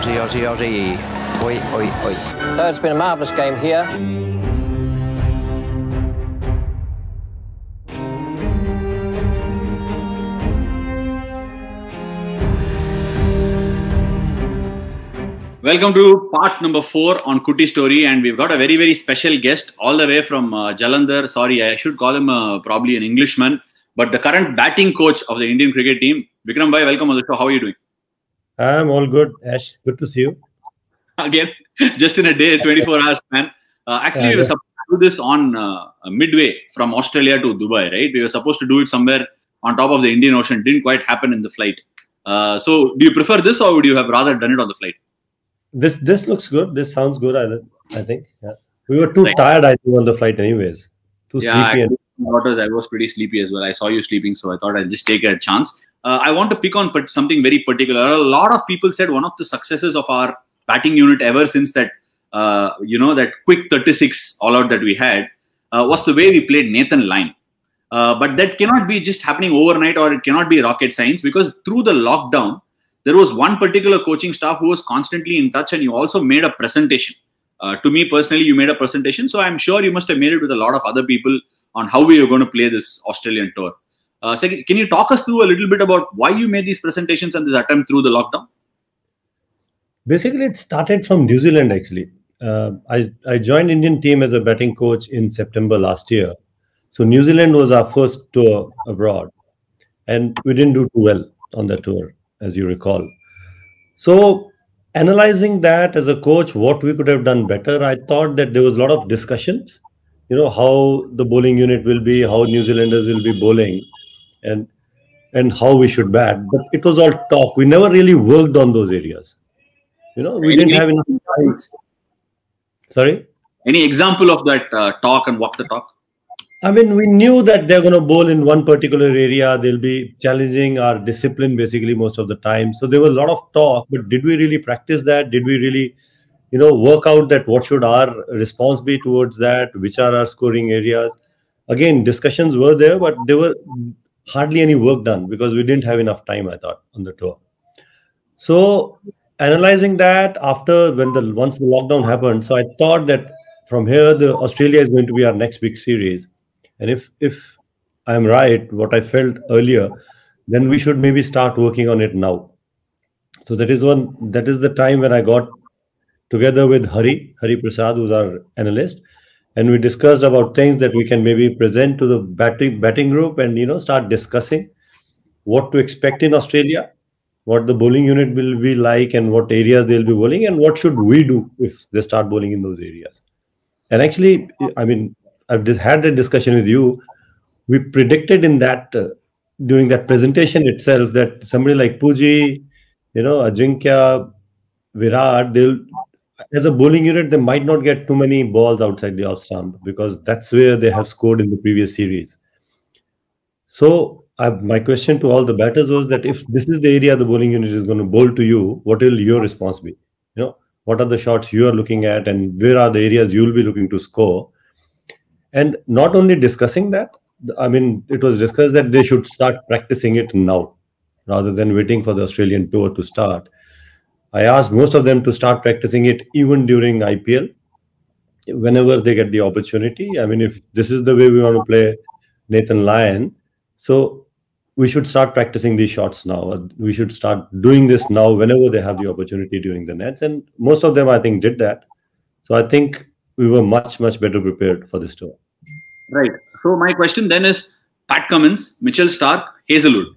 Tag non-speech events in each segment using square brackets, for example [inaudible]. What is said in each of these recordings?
Aussie, Aussie, Aussie. Oi, oi, oi. So it's been a marvellous game here. Welcome to part number four on Kutti Story, and we've got a very, very special guest all the way from uh, Jalandhar. Sorry, I should call him uh, probably an Englishman, but the current batting coach of the Indian cricket team. Vikram Bhai, welcome on the show. How are you doing? I'm all good, Ash. Good to see you. Again, [laughs] just in a day, 24 hours man. Uh, actually, Yeah, we were supposed to do this on uh, midway from Australia to Dubai, right? We were supposed to do it somewhere on top of the Indian Ocean. Didn't quite happen in the flight. Uh, so, do you prefer this, or would you have rather done it on the flight? This this looks good. This sounds good. I, I think. Yeah. We were too Right. tired, I think, on the flight, anyways. Too Yeah, sleepy. And, Waters, I was pretty sleepy as well. I saw you sleeping, so I thought I'd just take a chance. Uh, I want to pick on something very particular. A lot of people said one of the successes of our batting unit ever since that, uh, you know, that quick 36 all out that we had uh, was the way we played Nathan Lyon. Uh, but that cannot be just happening overnight or it cannot be rocket science because through the lockdown, there was one particular coaching staff who was constantly in touch and you also made a presentation. Uh, to me personally, you made a presentation. So I'm sure you must have made it with a lot of other people on how we are going to play this Australian tour. Uh, second, can you talk us through a little bit about why you made these presentations and this attempt through the lockdown? basically, it started from New Zealand, actually. Uh, I, I joined Indian team as a batting coach in September last year. So New Zealand was our first tour abroad. And we didn't do too well on that tour, as you recall. So analyzing that as a coach, what we could have done better, I thought that there was a lot of discussions, you know, how the bowling unit will be, how New Zealanders will be bowling, and and how we should bat. But it was all talk. We never really worked on those areas. You know, we didn't have enough time. Sorry. Any example of that uh, talk and walk the talk? I mean, we knew that they're going to bowl in one particular area. They'll be challenging our discipline basically most of the time. So there was a lot of talk, but did we really practice that? Did we really, you know, work out that what should our response be towards that? Which are our scoring areas? Again, discussions were there, but they were hardly any work done because we didn't have enough time. I thought on the tour. So analyzing that after when the once the lockdown happened, so I thought that from here the Australia is going to be our next big series and if if i'm right what i felt earlier then we should maybe start working on it now so that is one that is the time when i got together with hari hari prasad who's our analyst and we discussed about things that we can maybe present to the batting batting group and you know start discussing what to expect in australia what the bowling unit will be like and what areas they'll be bowling and what should we do if they start bowling in those areas and actually i mean I've just had that discussion with you. We predicted in that uh, during that presentation itself that somebody like Puji, you know, Ajinkya, Virat, they'll as a bowling unit they might not get too many balls outside the off stump because that's where they have scored in the previous series. So I, my question to all the batters was that if this is the area the bowling unit is going to bowl to you, what will your response be? You know, what are the shots you are looking at, and where are the areas you will be looking to score? and not only discussing that i mean it was discussed that they should start practicing it now rather than waiting for the australian tour to start i asked most of them to start practicing it even during ipl whenever they get the opportunity. I mean if this is the way we want to play nathan lyon so we should start practicing these shots now. Uh, we should start doing this now whenever they have the opportunity during the nets. And most of them i think did that. So i think we were much much better prepared for this tour. Right. So my question then is Pat Cummins, Mitchell Starc, Hazlewood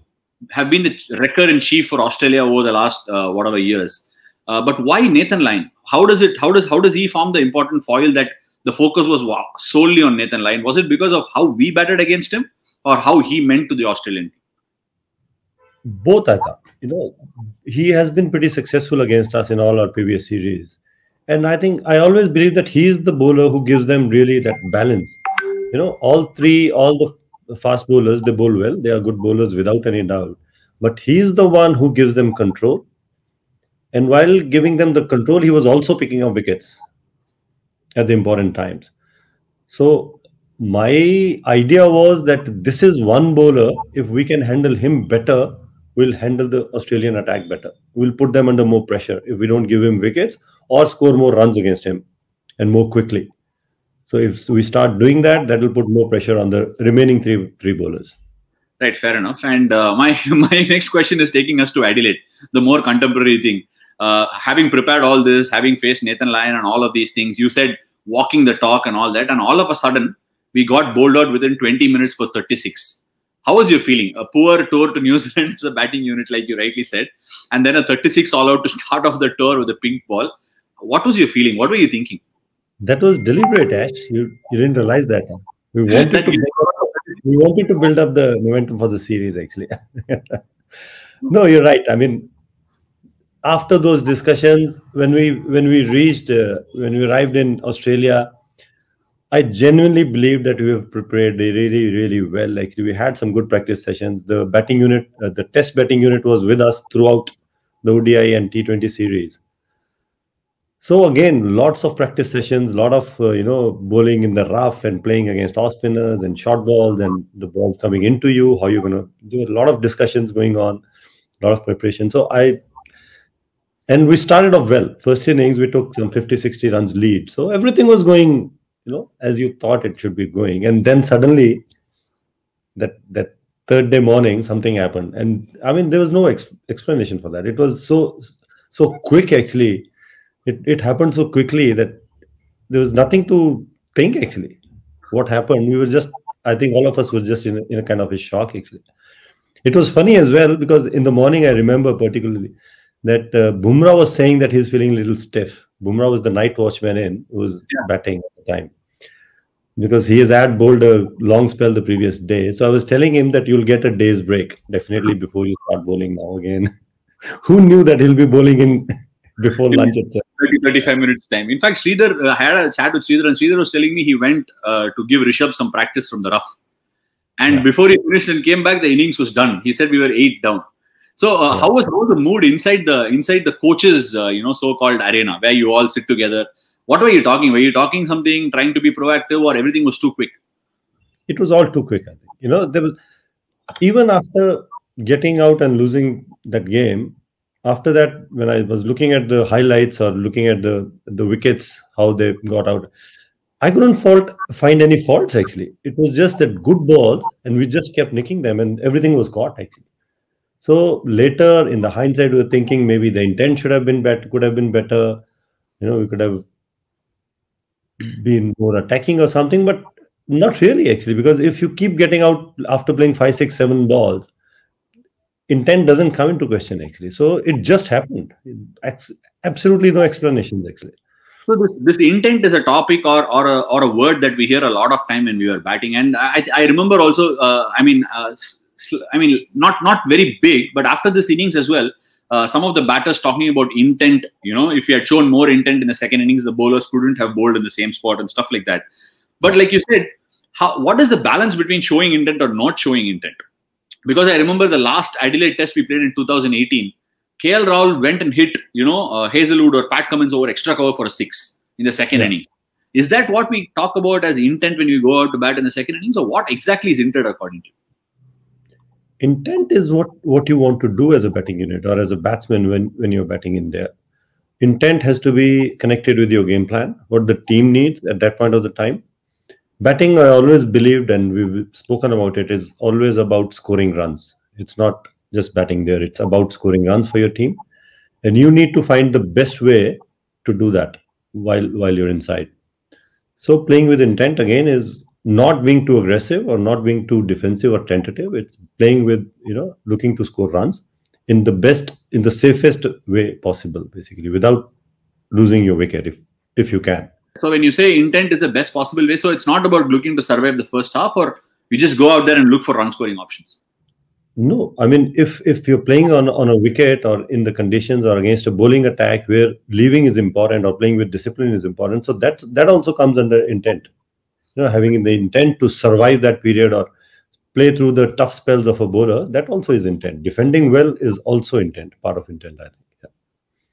have been the wrecker in chief for Australia over the last uh, whatever years. Uh, but why Nathan Lyon? How does it? How does how does he form the important foil that the focus was wa- solely on Nathan Lyon? Was it because of how we batted against him, or how he meant to the Australian team? both i thought you know he has been pretty successful against us in all our previous series and i think i always believe that he is the bowler who gives them really that balance you know all three all the fast bowlers they bowl well. They are good bowlers without any doubt. But he is the one who gives them control. And while giving them the control he was also picking up wickets at the important times. So my idea was that this is one bowler. If we can handle him better we'll handle the Australian attack better. We'll put them under more pressure if we don't give him wickets or score more runs against him and more quickly. So if we start doing that, that will put more pressure on the remaining three three bowlers. Right, fair enough. And uh, my [laughs] my next question is taking us to Adelaide, the more contemporary thing. Uh, having prepared all this, having faced Nathan Lyon and all of these things, you said walking the talk and all that, and all of a sudden we got bowled out within 20 minutes for 36. How was your feeling? A poor tour to New [laughs] Zealand as a batting unit, like you rightly said, and then a 36 all out to start [laughs] off the tour with a pink ball. What was your feeling? What were you thinking? That was deliberate, Ash. You you didn't realize that. We [laughs] wanted to we wanted to build up the momentum for the series, actually. [laughs] no, you're right. I mean, after those discussions, when we when we reached uh, when we arrived in Australia, I genuinely believe that we have prepared really, really well. Actually, we had some good practice sessions. The batting unit, uh, the test batting unit was with us throughout the ODI and T20 series. So again, lots of practice sessions, lot of uh, you know bowling in the rough and playing against off spinners and short balls and the balls coming into you. How you're gonna do a lot of discussions going on, a lot of preparation. So I and we started off well. First innings we took some 50, 60 runs lead. So everything was going you know as you thought it should be going and then suddenly that that third day morning something happened and i mean there was no ex explanation for that it was so so quick actually it, it happened so quickly that there was nothing to think actually what happened we were just i think all of us were just in a, in a kind of a shock actually it was funny as well because in the morning i remember particularly that uh, Bumrah was saying that he's feeling a little stiff Bumrah was the night watchman in who was yeah. batting at the time because he has had bowled a long spell the previous day. So I was telling him that you'll get a day's break definitely before you start bowling now again. [laughs] who knew that he'll be bowling in before in lunch itself? 30, 35 minutes time. In fact, Sridhar, uh, I had a chat with Sridhar and Sridhar was telling me he went uh, to give Rishabh some practice from the rough. And yeah. before he finished and came back, the innings was done. He said we were eight down. So uh, yeah. how was how was the mood inside the inside the coaches uh, you know so called arena where you all sit together? What were you talking? Were you talking something, trying to be proactive, or everything was too quick? It was all too quick. I think you know there was even after getting out and losing that game. After that, when I was looking at the highlights or looking at the the wickets, how they got out, I couldn't fault find any faults actually. It was just that good balls, and we just kept nicking them, and everything was caught actually. So later, in the hindsight, we were thinking maybe the intent should have been better, could have been better. You know, we could have been more attacking or something, but not really actually, because if you keep getting out after playing five, six, seven balls, intent doesn't come into question actually. So it just happened. Absolutely no explanations actually. So this, this intent is a topic or or a, or a word that we hear a lot of time when we are batting, and I, I remember also. Uh, I mean, uh, I mean, not not very big, but after this innings as well, uh, some of the batters talking about intent. You know, if he had shown more intent in the second innings, the bowlers couldn't have bowled in the same spot and stuff like that. But like you said, how what is the balance between showing intent or not showing intent? Because I remember the last Adelaide Test we played in 2018. KL Rahul went and hit, you know, uh, Hazlewood or Pat Cummins over extra cover for a six in the second yeah. inning. Is that what we talk about as intent when you go out to bat in the second innings, or what exactly is intent according to you? intent is what what you want to do as a batting unit or as a batsman when when you're batting in there intent has to be connected with your game plan what the team needs at that point of the time batting i always believed and we've spoken about it is always about scoring runs it's not just batting there it's about scoring runs for your team and you need to find the best way to do that while while you're inside so playing with intent again is not being too aggressive or not being too defensive or tentative. It's playing with, you know, looking to score runs in the best, in the safest way possible, basically, without losing your wicket if if you can. So when you say intent is the best possible way, so it's not about looking to survive the first half, or you just go out there and look for run scoring options. No, I mean if if you're playing on on a wicket or in the conditions or against a bowling attack where leaving is important or playing with discipline is important, so that that also comes under intent you know having the intent to survive that period or play through the tough spells of a bowler that also is intent defending well is also intent part of intent i think.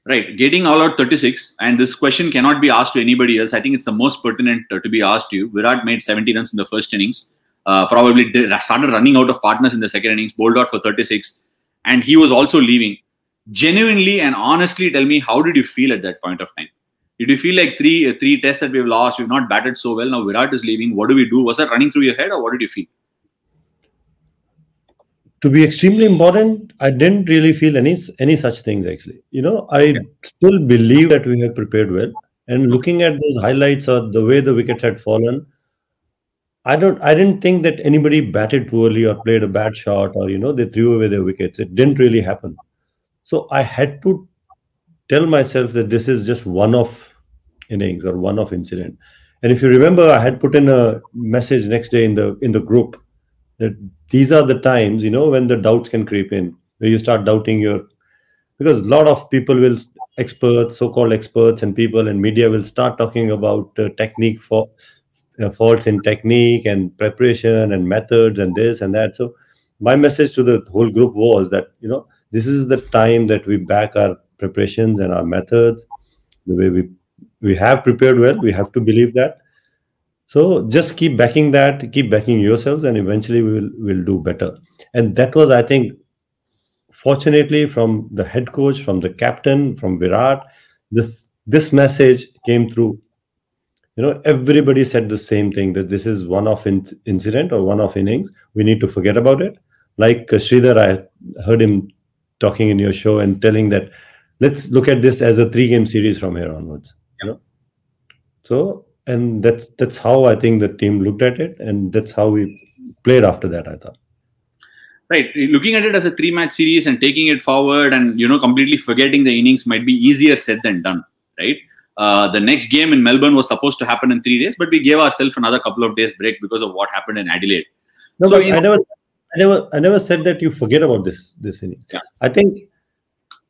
Right getting all out 36 and this question cannot be asked to anybody else i think it's the most pertinent uh, to be asked to you virat made 70 runs in the first innings uh, probably did, started running out of partners in the second innings bowled out for 36 and he was also leaving. Genuinely and honestly, tell me how did you feel at that point of time? Did you feel like three uh, three tests that we've lost, we've not batted so well? Now Virat is leaving. What do we do? Was that running through your head, or what did you feel? To be extremely important, I didn't really feel any any such things actually. You know, I yeah. still believe that we have prepared well. And looking at those highlights or the way the wickets had fallen, I don't I didn't think that anybody batted poorly or played a bad shot or you know they threw away their wickets. It didn't really happen. So I had to tell myself that this is just one off innings or one off incident. And if you remember, I had put in a message next day in the in the group that these are the times, you know, when the doubts can creep in, where you start doubting your because a lot of people will experts, so-called experts and people and media will start talking about uh, technique for uh, faults in technique and preparation and methods and this and that. So my message to the whole group was that you know this is the time that we back our preparations and our methods the way we we have prepared well we have to believe that so just keep backing that keep backing yourselves and eventually we will will do better. And that was i think fortunately from the head coach from the captain from virat this this message came through. You know everybody said the same thing that this is one off in incident or one off innings. We need to forget about it. Like uh, Sridhar, I heard him talking in your show and telling that let's look at this as a three game series from here onwards. You know? So and that's that's how i think the team looked at it and that's how we played after that i thought right looking at it as a three match series and taking it forward and you know completely forgetting the innings might be easier said than done right uh, the next game in melbourne was supposed to happen in three days but we gave ourselves another couple of days break because of what happened in adelaide no, so in, I never I never I never said that you forget about this this inning. Yeah. I think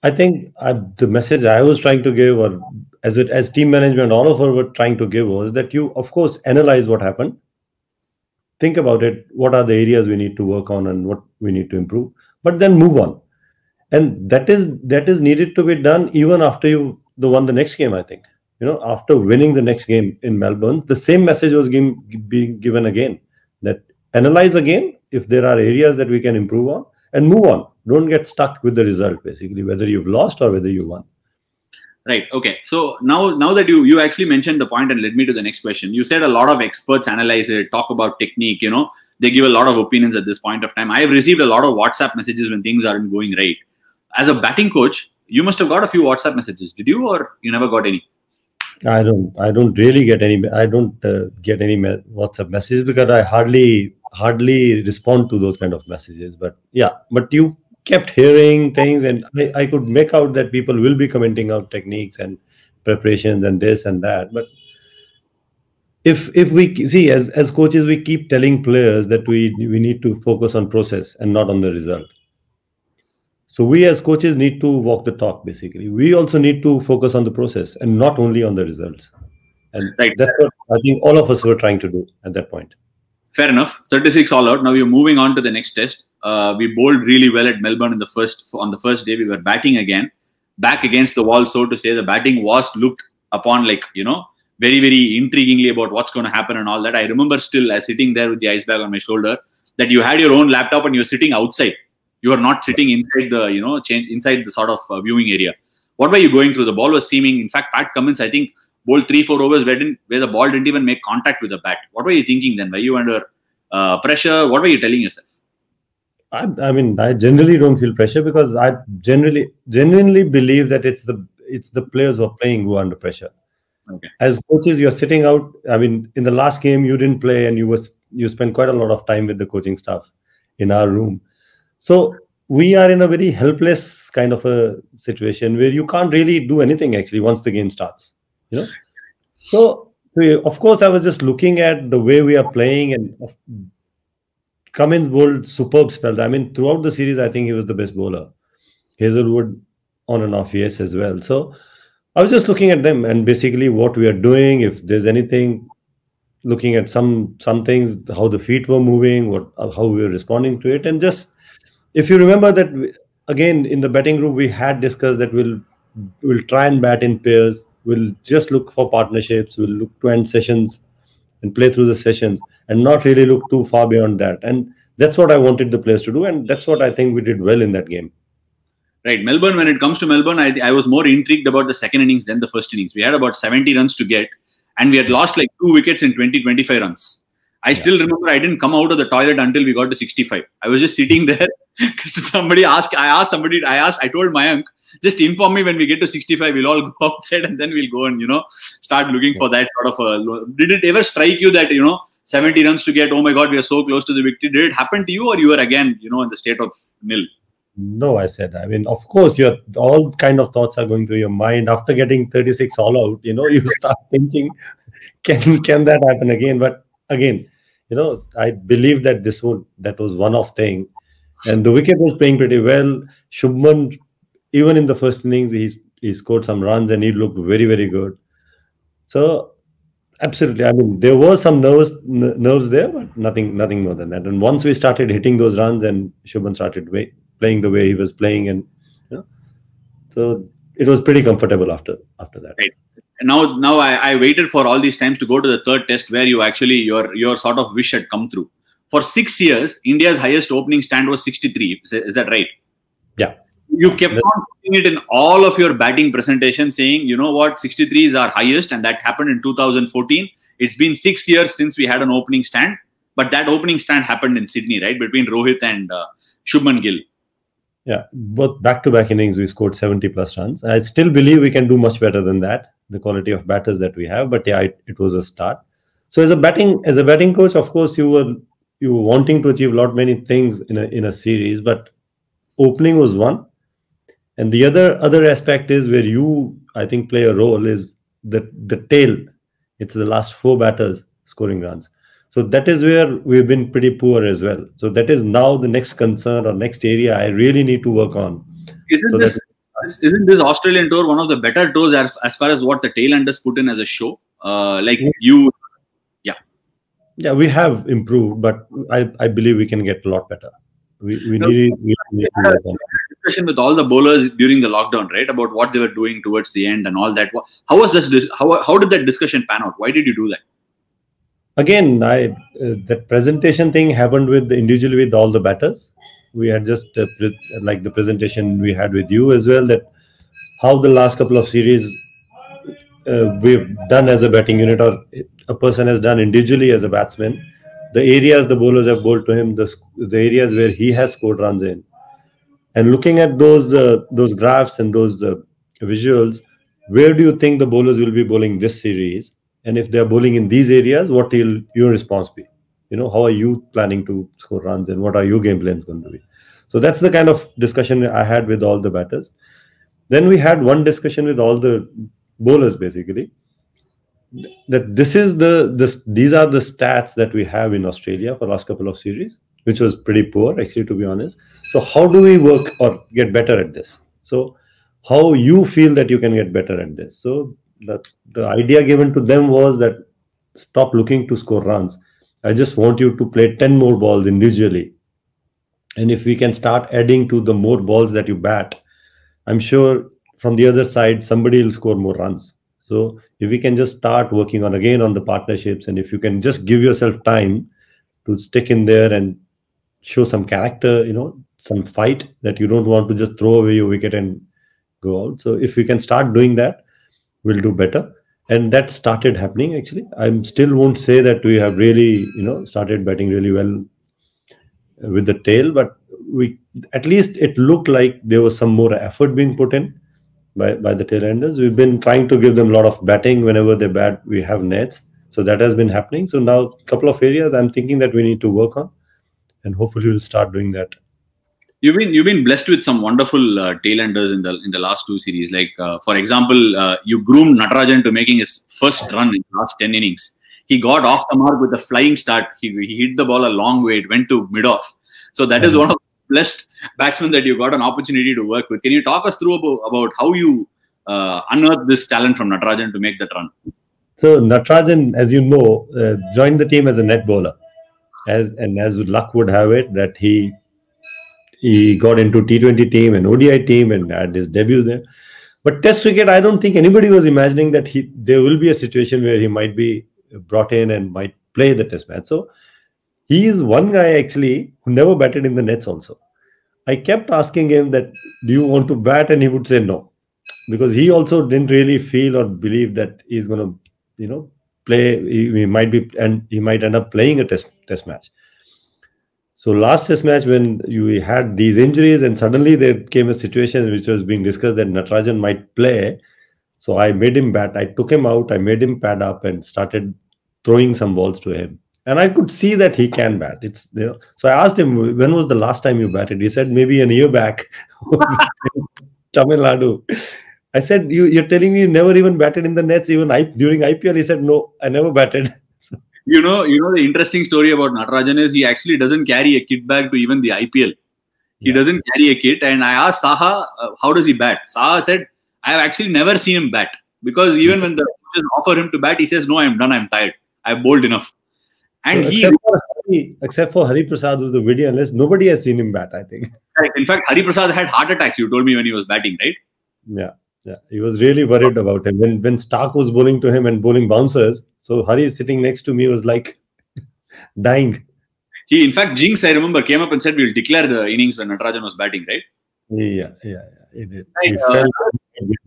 I think I, the message I was trying to give, or as it as team management, all of us were trying to give, was that you, of course, analyze what happened, think about it, what are the areas we need to work on, and what we need to improve, but then move on, and that is that is needed to be done even after you the won the next game. I think. You know after winning the next game in Melbourne, the same message was being given again that analyze again if there are areas that we can improve on and move on don't get stuck with the result basically whether you've lost or whether you won. Right okay. So now now that you you actually mentioned the point and led me to the next question. You said a lot of experts analyze it talk about technique you know. They give a lot of opinions at this point of time. I have received a lot of whatsapp messages when things aren't going right. As a batting coach you must have got a few whatsapp messages. Did you or you never got any? I don't i don't really get any i don't uh, get any whatsapp messages because i hardly hardly respond to those kind of messages but yeah but you kept hearing things and I, I could make out that people will be commenting out techniques and preparations and this and that. But if if we see as as coaches we keep telling players that we we need to focus on process and not on the result. So we as coaches need to walk the talk basically. We also need to focus on the process and not only on the results. And right. that's what i think all of us were trying to do at that point. Fair enough. 36 all out. Now we're moving on to the next test uh, we bowled really well at melbourne in the first on the first day we were batting again back against the wall so to say the batting was looked upon like you know very very intriguingly about what's going to happen and all that i remember still as sitting there with the ice bag on my shoulder that you had your own laptop and you were sitting outside you are not sitting inside the you know change inside the sort of uh, viewing area what were you going through the ball was seaming in fact pat cummins i think bowled three, four overs where, where the ball didn't even make contact with the bat. What were you thinking then? Were you under uh, pressure? What were you telling yourself? I, I, mean, I generally don't feel pressure because I generally genuinely believe that it's the it's the players who are playing who are under pressure. Okay. As coaches, you're sitting out. I mean, in the last game, you didn't play, and you was you spent quite a lot of time with the coaching staff in our room. So we are in a very helpless kind of a situation where you can't really do anything actually once the game starts you know so, so of course i was just looking at the way we are playing and cummins bowled superb spells. I mean throughout the series i think he was the best bowler. Hazlewood on and off yes as well. So i was just looking at them and basically what we are doing if there's anything looking at some some things how the feet were moving what how we were responding to it. And just if you remember that again in the betting group we had discussed that we'll we'll try and bat in pairs. We'll just look for partnerships. We'll look to end sessions and play through the sessions and not really look too far beyond that and that's what i wanted the players to do and that's what i think we did well in that game Right, Melbourne. When it comes to Melbourne, I, I was more intrigued about the second innings than the first innings. We had about 70 runs to get, and we had lost like two wickets in 20, 25 runs. I still remember I didn't come out of the toilet until we got to 65. I was just sitting [laughs] there because somebody asked. I asked somebody. I asked. I told Mayank, just inform me when we get to 65. We'll all [laughs] go outside and then we'll go and you know start looking for that sort of a. Did it ever strike you that you know 70 runs to get? Oh my God, we are so close to the victory. Did it happen to you, or you were again you know in the state of nil? No, I said. I mean, of course, your all kind of thoughts are going through your mind after getting 36 all out. You know, [laughs] you start thinking, can can that happen again? But again, you know, I believe that this would that was one off thing, and the wicket was playing pretty well. Shubman, even in the first innings, he's he scored some runs and he looked very very good. So absolutely, I mean, there was some nerves nerves there, but nothing nothing more than that. And once we started hitting those runs, and Shubman started playing the way he was playing, and you know, so it was pretty comfortable after after that. Right. Now, now I, I waited for all these times to go to the third test where you actually your your sort of wish had come through. For six years, India's highest opening stand was 63. Is, is that right? Yeah. You kept on putting it in all of your batting presentation, saying, you know what, 63 is our highest, and that happened in 2014. It's been six years since we had an opening stand, but that opening stand happened in Sydney, right, between Rohit and uh, Shubman Gill. Yeah, both back-to-back innings we scored 70 plus runs. I still believe we can do much better than that. The quality of batters that we have, but yeah, it, it was a start. So as a batting as a batting coach, of course, you were you were wanting to achieve a lot many things in a in a series, but opening was one, and the other other aspect is where you I think play a role is the the tail. It's the last four batters scoring runs. So that is where we've been pretty poor as well. So that is now the next concern or next area I really need to work on. Isn't so this isn't this Australian tour one of the better tours as, as far as what the tail enders put in as a show? Uh, like you, yeah, yeah, we have improved, but I, I believe we can get a lot better. We we no, need, we need to work on. Discussion with all the bowlers during the lockdown, right? About what they were doing towards the end and all that. How was this? How how did that discussion pan out? Why did you do that? again i uh, that presentation thing happened with the individually with all the batters we had just uh, like the presentation we had with you as well that how the last couple of series uh, we've done as a batting unit or a person has done individually as a batsman the areas the bowlers have bowled to him the, the areas where he has scored runs in and looking at those uh, those graphs and those uh, visuals where do you think the bowlers will be bowling this series? And if they're bowling in these areas what will your response be? You know how are you planning to score runs and what are your game plans going to be? So that's the kind of discussion i had with all the batters. Then we had one discussion with all the bowlers basically that this is the this these are the stats that we have in australia for last couple of series which was pretty poor actually to be honest so how do we work or get better at this so how you feel that you can get better at this so the, the idea given to them was that stop looking to score runs. I just want you to play 10 more balls individually. And if we can start adding to the more balls that you bat, I'm sure from the other side, somebody will score more runs. So if we can just start working on again on the partnerships, and if you can just give yourself time to stick in there and show some character, you know, some fight that you don't want to just throw away your wicket and go out. So if we can start doing that, we'll do better. And that started happening actually. I still won't say that we have really you know started batting really well with the tail but we at least it looked like there was some more effort being put in by by the tail enders. We've been trying to give them a lot of batting whenever they bat we have nets. So that has been happening. So now a couple of areas i'm thinking that we need to work on and hopefully we'll start doing that you've been you've been blessed with some wonderful uh, tailenders in the in the last two series. Like uh, for example, uh, you groomed Natarajan to making his first run in the last ten innings. He got off the mark with a flying start. He, he hit the ball a long way. It went to mid off. So that mm-hmm. is one of the blessed batsmen that you got an opportunity to work with. Can you talk us through about, about how you uh, unearthed this talent from Natarajan to make that run? So Natarajan, as you know, uh, joined the team as a net bowler. As and as luck would have it, that he he got into T20 team and ODI team and had his debut there. But Test cricket, I don't think anybody was imagining that he there will be a situation where he might be brought in and might play the Test match. So he is one guy actually who never batted in the nets also. I kept asking him that, do you want to bat? And he would say no, because he also didn't really feel or believe that he's going to, you know, play. He, might be, and he might end up playing a test test match. So last test match, when you had these injuries, and suddenly there came a situation which was being discussed that Natarajan might play. So I made him bat. I took him out. I made him pad up and started throwing some balls to him and I could see that he can bat. It's you know. So I asked him, "When was the last time you batted?" He said, "Maybe a year back, [laughs] [laughs] Tamil Nadu." I said, you, "You're telling me you never even batted in the nets, even I, during IPL?" He said, "No, I never batted." [laughs] you know, you know the interesting story about Natarajan is he actually doesn't carry a kit bag to even the IPL. He yeah. doesn't carry a kit. And I asked Saha, uh, "How does he bat?" Saha said, "I have actually never seen him bat because even mm-hmm. when the coaches offer him to bat, he says, "No, I'm done. I'm tired. I've bowled enough." And so he, except for, Hari, except for Hari Prasad, who's the video analyst, nobody has seen him bat. I think. [laughs] In fact, Hari Prasad had heart attacks. You told me when he was batting, right? Yeah, yeah. He was really worried about him when when Starc was bowling to him and bowling bouncers. So Hari sitting next to me was like [laughs] dying. He, in fact, Jinks, I remember, came up and said, "We'll declare the innings when Natarajan was batting." Right? Yeah, yeah, yeah. He did. Right, he uh,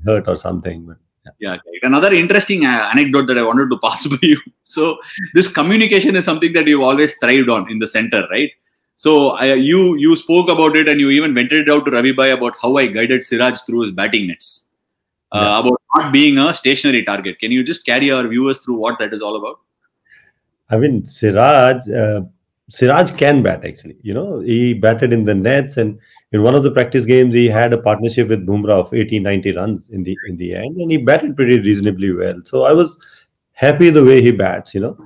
hurt or something. But yeah another interesting uh, anecdote that i wanted to [laughs] pass by you so this communication is something that you've always thrived on in the center right so I, you you spoke about it and you even vented it out to ravi bhai about how i guided siraj through his batting nets yeah. about not being a stationary target can you just carry our viewers through what that is all about i mean siraj uh, siraj can bat actually you know he batted in the nets and in one of the practice games, he had a partnership with Bumrah of 80, 90 runs in the in the end, and he batted pretty reasonably well. So I was happy the way he bats, you know.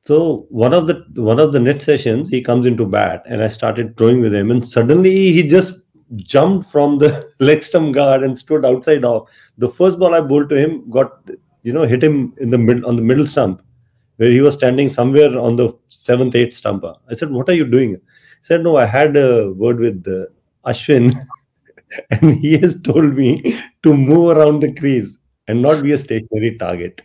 So one of the one of the net sessions, he comes into bat, and I started throwing with him, and suddenly he just jumped from the [laughs] leg stump guard and stood outside off. The first ball I bowled to him got, you know, hit him in the mid on the middle stump, where he was standing somewhere on the seventh, eighth stumper. I said, "What are you doing?" He said, No, I had a word with uh, Ashwin, [laughs] and he has told me to move around the crease and not be a stationary target.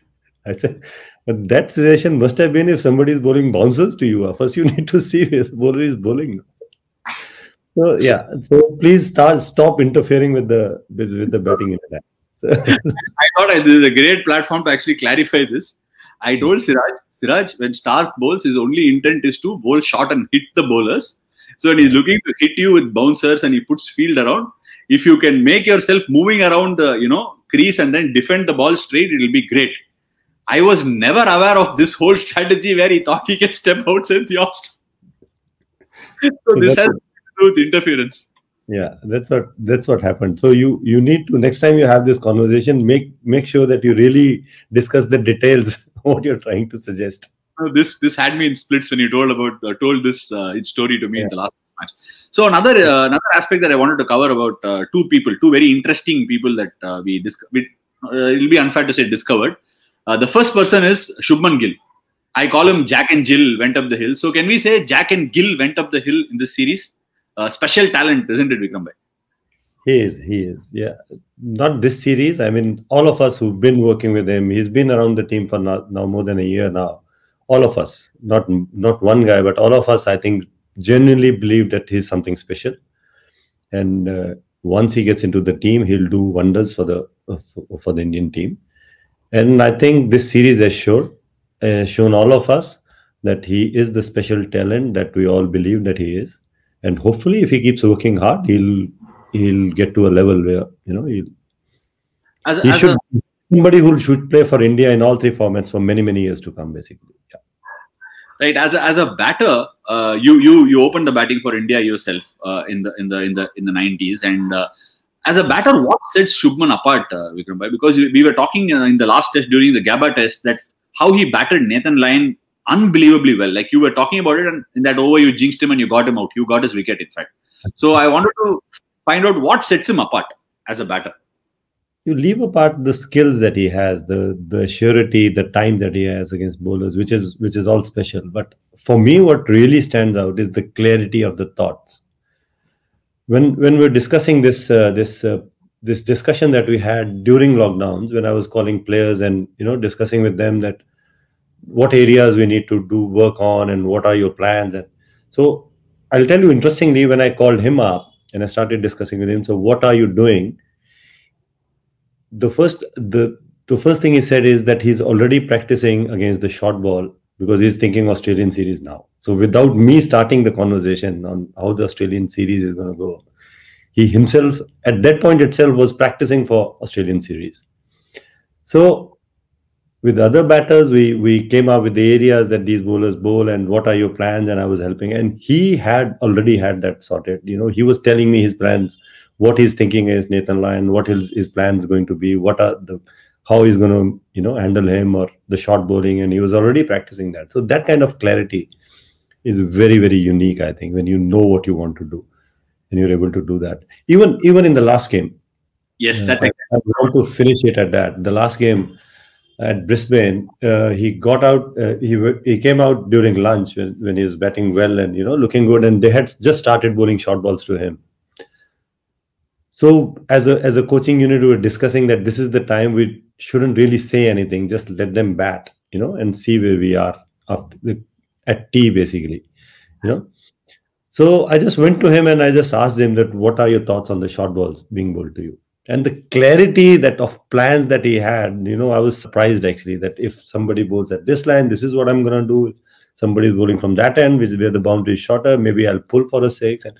I said, But that suggestion must have been if somebody is bowling bouncers to you. First, you [laughs] need to see if bowler is bowling. So yeah, so please start stop interfering with the with, with the batting in attack. So. [laughs] I thought this is a great platform to actually clarify this. I hmm. told Siraj, Siraj, when Starc bowls, his only intent is to bowl short and hit the bowlers. So when he's looking to hit you with bouncers and he puts field around, if you can make yourself moving around the you know crease and then defend the ball straight, it will be great. I was never aware of this whole [laughs] strategy where he thought he can step outside the off. [laughs] so, so this has with interference. Yeah, that's what that's what happened. So you you need to next time you have this conversation, make make sure that you really discuss the details [laughs] what you're trying to suggest this this had me in splits when you told about uh, told this uh, story to me yeah. in the last match. So another uh, another aspect that I wanted to cover about uh, two people, two very interesting people that uh, we discovered. Uh, it'll be unfair to say discovered. the first person is Shubman Gill. I call him Jack and Jill went up the hill. So can we say Jack and Gill went up the hill in this series? Special talent, isn't it, Vikram Bhai? He is, he is. Yeah. Not this series. I mean, all of us who've been working with him, he's been around the team for now, now more than a year now all of us, not not one guy, but all of us, I think, genuinely believe that he's something special. And uh, once he gets into the team, he'll do wonders for the uh, for the Indian team. And I think this series has shown uh, shown all of us that he is the special talent that we all believe that he is. And hopefully, if he keeps working hard, he'll he'll get to a level where you know he'll. As, he as should, a somebody who should play for India in all three formats for many many years to come, basically. Yeah. Right. As a, as a batter, uh, you you you opened the batting for India yourself uh, in the in the in the in the nineties, and uh, as a batter, what sets Shubman apart, uh, Vikram Bhai? Because we were talking uh, in the last test during the Gabba test that how he batted Nathan Lyon unbelievably well. Like you were talking about it, and in that over you jinxed him and you got him out. You got his wicket, in fact. So I wanted to find out what sets him apart as a batter you leave apart the skills that he has, the the surety, the time that he has against bowlers, which is which is all special. But for me, what really stands out is the clarity of the thoughts. When when we're discussing this uh, this uh, this discussion that we had during lockdowns, when I was calling players and you know discussing with them that what areas we need to do work on and what are your plans and so I'll tell you interestingly, when I called him up and I started discussing with him, so what are you doing? The first the the first thing he said is that he's already practicing against the short ball because he's thinking Australian series now. So without me starting the conversation on how the Australian series is going to go, he himself at that point itself was practicing for Australian series. So with other batters, we we came up with the areas that these bowlers bowl and what are your plans, and I was helping. And he had already had that sorted. You know, he was telling me his plans, what he's thinking is Nathan Lyon, what his his plans going to be, what are the how he's going to you know handle him or the short bowling, and he was already practicing that. So that kind of clarity is very very unique. I think when you know what you want to do, and you're able to do that. Even even in the last game, Yes, uh, that I, I want to finish it at that. The last game at Brisbane, uh, he got out. Uh, he he came out during lunch when, when he was batting well and you know looking good, and they had just started bowling short balls to him. So as a as a coaching unit, we were discussing that this is the time we shouldn't really say anything, just let them bat, you know, and see where we are the, at tea, basically, you know. So I just went to him and I just asked him that what are your thoughts on the short balls being bowled to you? And the clarity that of plans that he had you know i was surprised actually that if somebody bowls at this line this is what i'm going to do. Somebody is bowling from that end which is where the boundary is shorter maybe i'll pull for a six. And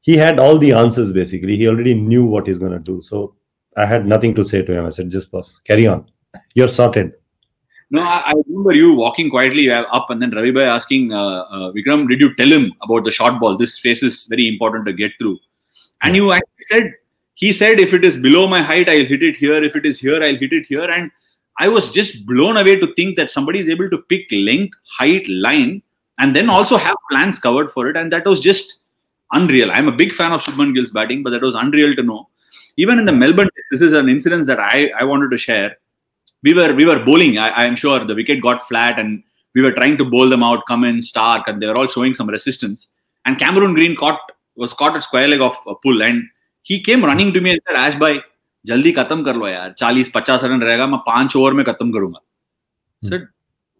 he had all the answers basically. He already knew what he's going to do. So i had nothing to say to him. I said just boss carry on. You're sorted. No, I, I remember you walking quietly up and then Ravi Bhai asking uh, uh, Vikram, did you tell him about the short ball? This phase is very important to get through. And you actually said, he said, if it is below my height, I'll hit it here. If it is here, I'll hit it here. And I was just blown away to think that somebody is able to pick length, height, line, and then also have plans covered for it. And that was just unreal. I'm a big fan of Shubman Gill's batting, but that was unreal to know. Even in the Melbourne, this is an incident that I, I wanted to share. We were we were bowling. I, I'm sure the wicket got flat, and we were trying to bowl them out, come in, Starc, and they were all showing some resistance. And Cameron Green caught was caught at square leg of a pull, and he came running to me and said, "Ash bhai, जल्दी खत्म कर लो यार 40 50 run रहेगा मैं पांच over में खत्म करूंगा Hmm. said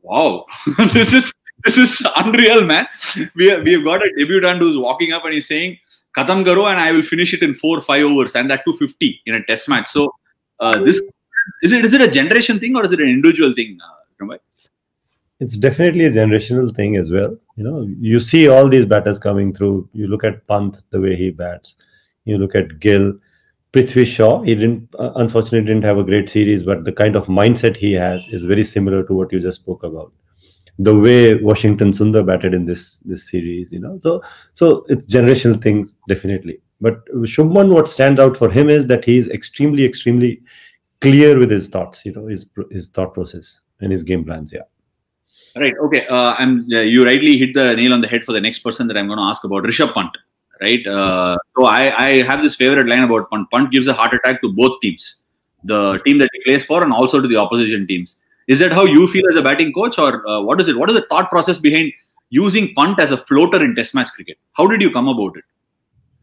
wow this is this is unreal man we we've got a debutant who's walking up and he's saying khatam karo and i will finish it in 4 5 overs and that 250 in a test match so uh, this is it is it a generation thing or is it an individual thing uh, Vikram bhai? it's definitely a generational thing as well. You know, you see all these batters coming through. You look at Pant, the way he bats. You look at Gill, Prithvi Shaw. He didn't, uh, unfortunately, didn't have a great series, but the kind of mindset he has is very similar to what you just spoke about. The way Washington Sundar batted in this this series, you know, so so it's generational things definitely. But Shubman, what stands out for him is that he's extremely, extremely clear with his thoughts. You know, his his thought process and his game plans. Yeah. Right. Okay. Uh, I'm. Uh, you rightly hit the nail on the head for the next person that I'm going to ask about, Rishabh Pant. Right. Uh, so I, I have this favorite line about punt. Pant gives a heart attack to both teams, the team that he plays for, and also to the opposition teams. Is that how you feel as a batting coach, or uh, what is it? What is the thought process behind using Pant as a floater in Test match cricket? How did you come about it?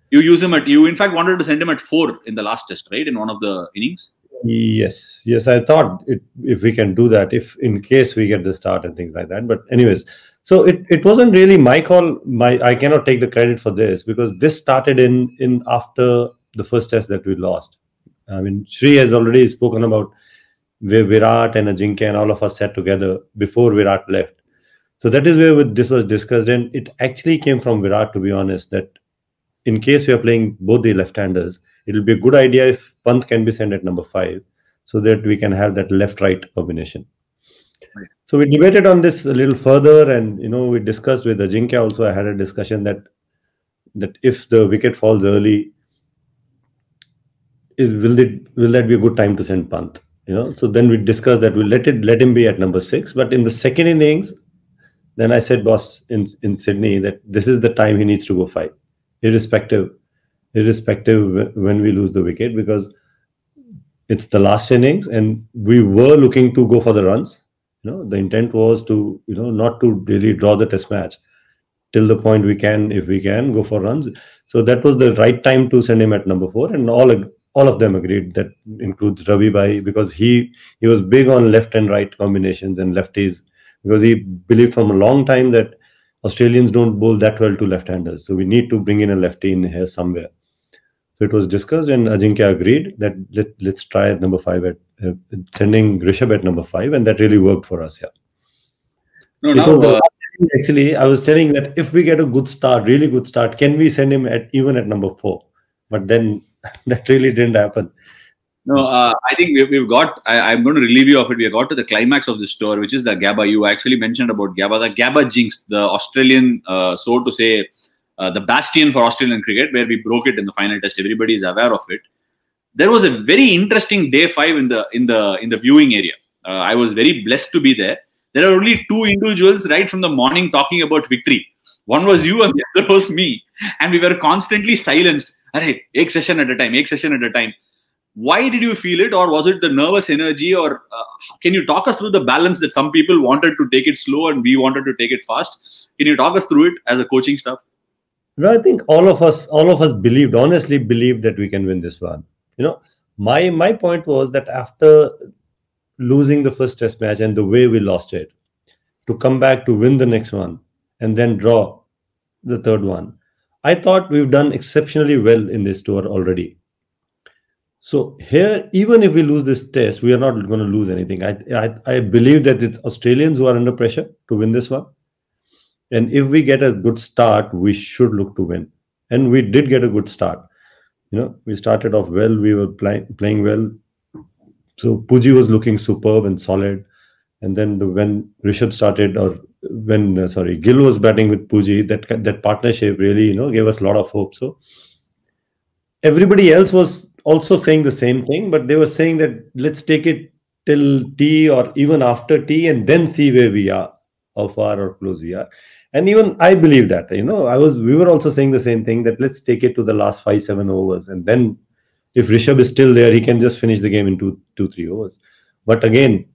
You use him at. You in fact wanted to send him at four in the last Test, right? In one of the innings. Yes, yes. I thought it, if we can do that, if in case we get the start and things like that. But anyways, so it, it wasn't really my call. My I cannot take the credit for this because this started in in after the first test that we lost. I mean, Shri has already spoken about where Virat and Ajinkya and all of us sat together before Virat left. So that is where this was discussed, and it actually came from Virat, to be honest. That in case we are playing both the left-handers, it will be a good idea if Pant can be sent at number five so that we can have that left right combination. So we debated on this a little further, and you know, we discussed with Ajinkya also. I had a discussion that that if the wicket falls early, is will it will that be a good time to send Pant? You know, so then we discussed that we'll let it let him be at number six, but in the second innings, then I said, boss, in in Sydney, that this is the time he needs to go five, irrespective irrespective when we lose the wicket because it's the last innings and we were looking to go for the runs you know the intent was to you know not to really draw the test match till the point we can if we can go for runs so that was the right time to send him at number 4 and all all of them agreed that includes Ravi Bhai because he he was big on left and right combinations and lefties because he believed from a long time that Australians don't bowl that well to left-handers, so we need to bring in a lefty in here somewhere. So it was discussed, and Ajinkya agreed that let, let's try at number five at sending Rishabh at number five, and that really worked for us. Yeah. No, now, uh, actually, I was telling that if we get a good start, really good start, can we send him at even at number four? But then [laughs] that really didn't happen. No, uh, I think we've, we've got. I, am going to relieve you of it. We got to the climax of this tour, which is the Gabba. You actually mentioned about Gabba, the Gabba jinx, the Australian, uh, so to say, uh, the bastion for Australian cricket, where we broke it in the final test. Everybody is aware of it. There was a very interesting day five in the in the in the viewing area. Uh, I was very blessed to be there. There are only two individuals right from the morning talking about victory. One was you, and the other was me, and we were constantly silenced. Hey, eight session at a time, eight session at a time why did you feel it or was it the nervous energy or uh, can you talk us through the balance that some people wanted to take it slow and we wanted to take it fast can you talk us through it as a coaching staff no i think all of us all of us believed honestly believed that we can win this one you know my my point was that after losing the first test match and the way we lost it to come back to win the next one and then draw the third one i thought we've done exceptionally well in this tour already so here, even if we lose this test, we are not going to lose anything. I, I, I believe that it's Australians who are under pressure to win this one. And if we get a good start, we should look to win. And we did get a good start. You know, we started off well. We were playing playing well. So Puji was looking superb and solid. And then the, when Rishabh started, or when uh, sorry, Gill was batting with Puji, that that partnership really you know gave us a lot of hope. So everybody else was also saying the same thing, but they were saying that let's take it till tea or even after tea and then see where we are, how far or close we are. And even I believe that, you know, I was we were also saying the same thing that let's take it to the last five, seven overs. And then if Rishabh is still there, he can just finish the game in two, two, three overs. But again,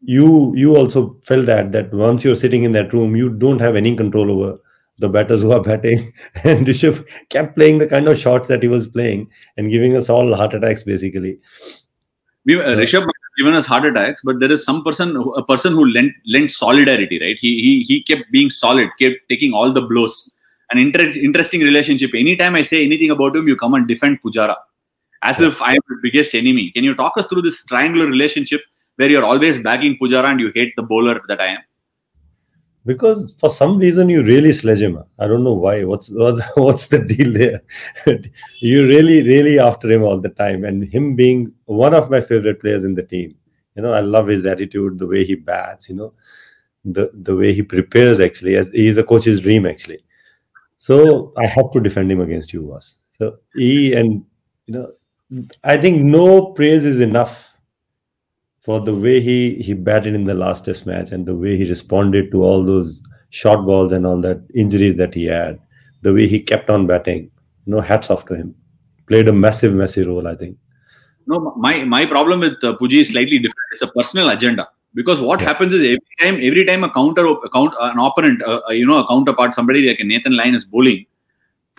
you you also felt that that once you're sitting in that room, you don't have any control over the batters who are batting. [laughs] And Rishabh kept playing the kind of shots that he was playing and giving us all heart attacks, basically. We, uh, Rishabh given us heart attacks, but there is some person, a person who lent, lent solidarity, right? He, he, he kept being solid, kept taking all the blows. An inter- interesting relationship. Anytime I say anything about him, you come and defend Pujara as if I am the biggest enemy. Can you talk us through this triangular relationship where you're always bagging Pujara and you hate the bowler that I am? Because for some reason you really sledge him. I don't know why. What's [laughs] what's the deal there? [laughs] you really, really after him all the time, and him being one of my favorite players in the team. You know, I love his attitude, the way he bats. You know, the the way he prepares. Actually, as he's a coach's dream. Actually, so I have to defend him against you, was. So he and you know, I think no praise is enough for the way he he batted in the last test match and the way he responded to all those short balls and all that injuries that he had the way he kept on batting you know hats off to him. Played a massive massive role i think. No my my problem with uh, puji is slightly different. It's a personal agenda. Because what yeah. happens is every time every time a counter count an opponent uh, uh, you know a counterpart somebody like a nathan lyon is bowling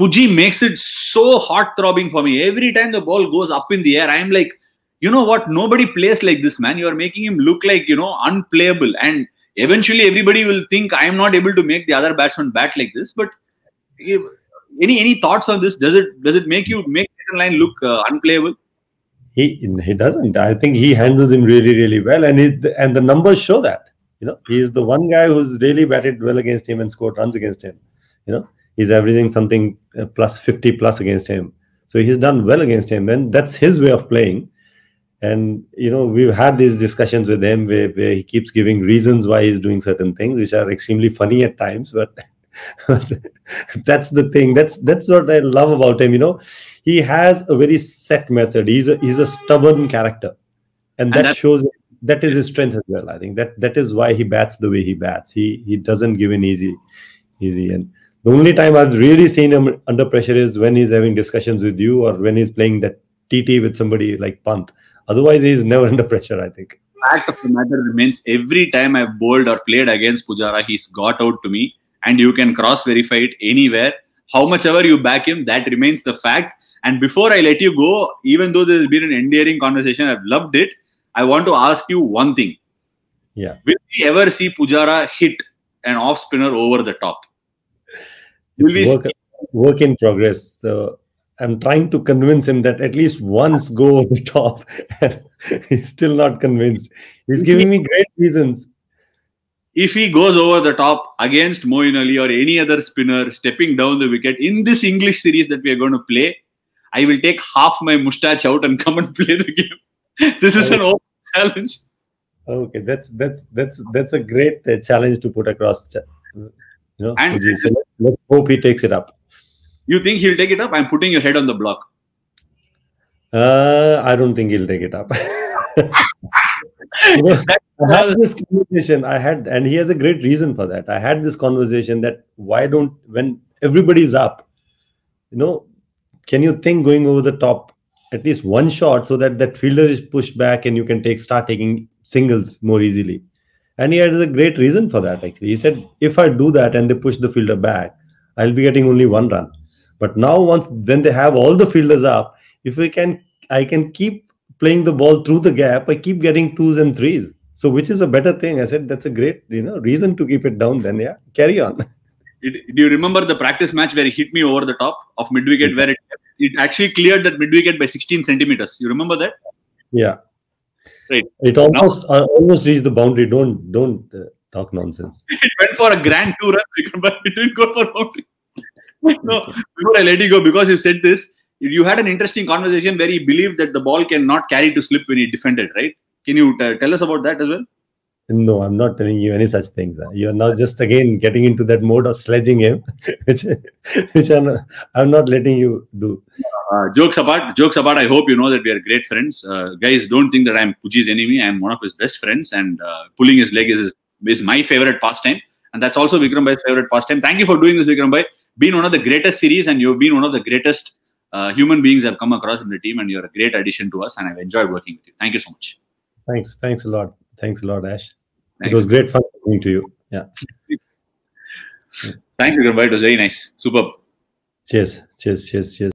puji makes it so heart throbbing for me. Every time the ball goes up in the air i am like you know what? Nobody plays like this man. You are making him look like you know unplayable. And eventually everybody will think i am not able to make the other batsman bat like this. But any any thoughts on this? Does it does it make you make Nathan Lyon look uh, unplayable? He he doesn't. I think he handles him really really well. And the, and the numbers show that. You know he's the one guy who's really batted well against him and scored runs against him. You know he's averaging something uh, plus 50 plus against him. So he's done well against him. And that's his way of playing and you know we've had these discussions with him where, where he keeps giving reasons why he's doing certain things which are extremely funny at times but [laughs] that's the thing. That's that's what i love about him you know. He has a very set method. He's a he's a stubborn character. And that and shows that is his strength as well i think. That that is why he bats the way he bats. He he doesn't give in easy easy. And the only time i've really seen him under pressure is when he's having discussions with you or when he's playing that tt with somebody like pant Otherwise, he's never under pressure, I think. Fact of the matter remains every time I've bowled or played against Pujara, he's got out to me. And you can cross verify it anywhere. How much ever you back him, that remains the fact. And before I let you go, even though there's been an endearing conversation, I've loved it. I want to ask you one thing. Yeah. Will we ever see Pujara hit an off spinner over the top? Will we work, work in progress. So I'm trying to convince him that at least once go over the top. [laughs] He's still not convinced. He's giving me great reasons. if he goes over the top against Moeen Ali or any other spinner stepping down the wicket in this English series that we are going to play, I will take half my mustache out and [laughs] come and play the game. This is an open challenge. Okay, that's that's that's that's a great uh, challenge to put across. You know, And- Puji. So let's, let's hope he takes it up. You think he'll take it up? I'm putting your head on the block. Uh, I don't think he'll take it up. [laughs] You know, I had this conversation. I had, and he has a great reason for that. I had this conversation that why don't when everybody's up, you know, can you think going over the top at least one shot so that that fielder is pushed back and you can take start taking singles more easily. And he has a great reason for that. Actually, he said if I do that and they push the fielder back, I'll be getting only one run. But now once when they have all the fielders up, if we can, I can keep playing the ball through the gap. I keep getting twos and threes. So which is a better thing? I said that's a great, you know, reason to keep it down. Then yeah, carry on. [laughs] It, do you remember the practice match where he hit me over the top of mid wicket, where it, it actually cleared that mid wicket by 16 centimeters? You remember that? Yeah. Right. It almost uh, almost reached the boundary. Don't don't uh, talk nonsense. [laughs] It went for a grand two runs, [laughs] but it didn't go for boundary. No, before I let you go, because you said this, you had an interesting conversation where he believed that the ball cannot carry to slip when he defended, right? Can you t- tell us about that as well? No, I'm not telling you any such things. uh. You're now just again getting into that mode of sledging him, [laughs] which which I'm, not, I'm not letting you do. Uh, jokes apart, jokes apart. I hope you know that we are great friends, uh, guys. Don't think that I'm Puji's enemy. I'm one of his best friends, and uh, pulling his leg is is my favorite pastime, and that's also Vikram Bhai's favorite pastime. Thank you for doing this, Vikram Bhai. Been one of the greatest series, and you've been one of the greatest uh, human beings I've come across in the team, and you're a great addition to us, and I've enjoyed working with you. Thank you so much. Thanks, thanks a lot. Thanks a lot, Ash. Thank it was great fun talking to you. Yeah. [laughs] Thank you, Vikram It was very nice. Superb. Cheers. Cheers. Cheers. Cheers.